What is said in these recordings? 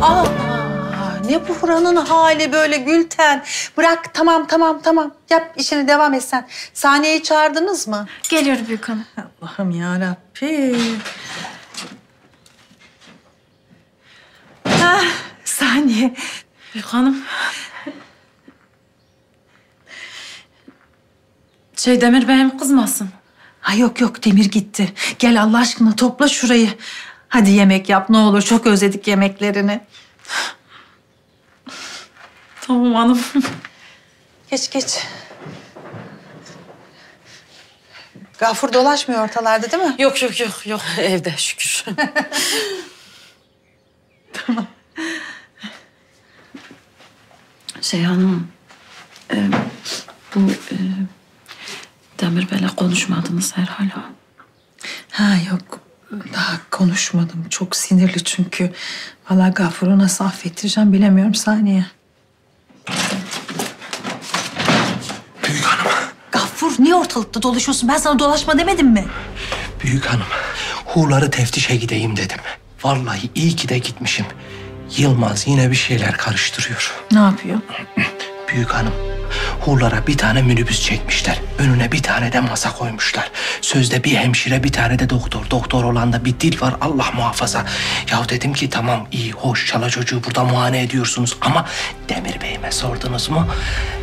Aa, ne bu buranın hali böyle Gülten? Bırak tamam tamam tamam. Yap işini devam et sen. Saniyeyi çağırdınız mı? Geliyor Büyük Hanım. Allah'ım ya Rabbi. Ha, saniye. Büyük Hanım. Şey Demir Bey'im kızmasın. Ha yok yok Demir gitti. Gel Allah aşkına topla şurayı. Hadi yemek yap ne olur çok özledik yemeklerini. Tamam hanım. Geç geç. Gafur dolaşmıyor ortalarda değil mi? yok yok yok yok evde şükür. Şey hanım. e, bu e, Demir Bey'le konuşmadınız herhalde. Ha yok daha konuşmadım. Çok sinirli çünkü. Vallahi Gafur'u nasıl affettireceğim bilemiyorum saniye. Büyük hanım, Gafur niye ortalıkta dolaşıyorsun? Ben sana dolaşma demedim mi? büyük hanım. Hurları teftişe gideyim dedim. Vallahi iyi ki de gitmişim. Yılmaz yine bir şeyler karıştırıyor. Ne yapıyor? Büyük hanım, hurlara bir tane minibüs çekmişler. Önüne bir tane de masa koymuşlar. Sözde bir hemşire, bir tane de doktor. Doktor olan da bir dil var Allah muhafaza. Ya dedim ki tamam iyi, hoş çala çocuğu burada muayene ediyorsunuz. Ama Demir Bey'ime sordunuz mu?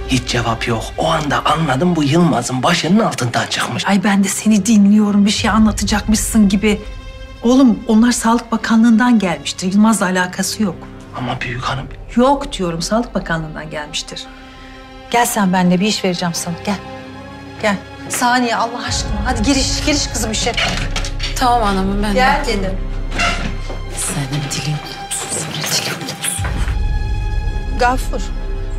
Hiç cevap yok. O anda anladım bu Yılmaz'ın başının altından çıkmış. Ay ben de seni dinliyorum. Bir şey anlatacakmışsın gibi. Oğlum onlar Sağlık Bakanlığı'ndan gelmiştir. Yılmaz'la alakası yok. Ama büyük hanım Yok diyorum Sağlık Bakanlığı'ndan gelmiştir. Gel sen benimle bir iş vereceğim sana. Gel. Gel. Saniye Allah aşkına. Hadi giriş, giriş kızım işe. Tamam hanımım ben de. Gel dedim. Senin dilin kutsuz, senin dilin kutsuz. Gafur,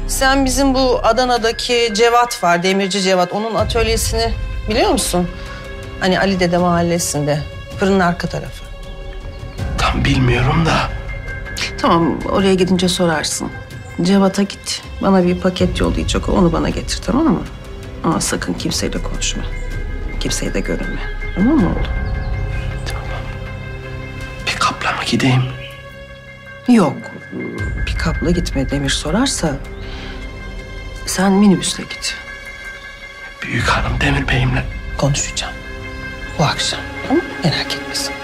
sen bizim bu Adana'daki Cevat var, Demirci Cevat. Onun atölyesini biliyor musun? Hani Ali Dede mahallesinde, fırının arka tarafı. tam bilmiyorum da. Tamam, oraya gidince sorarsın. Cevat'a git, bana bir paket yollayacak, onu bana getir tamam mı? Ama sakın kimseyle konuşma. Kimseye de görünme. Tamam mı oğlum? Bir kapla mı gideyim? Yok, bir kapla gitme Demir sorarsa... Sen minibüsle git. Büyük hanım Demir Bey'imle Konuşacağım. Bu akşam. Tamam? Merak etmesin.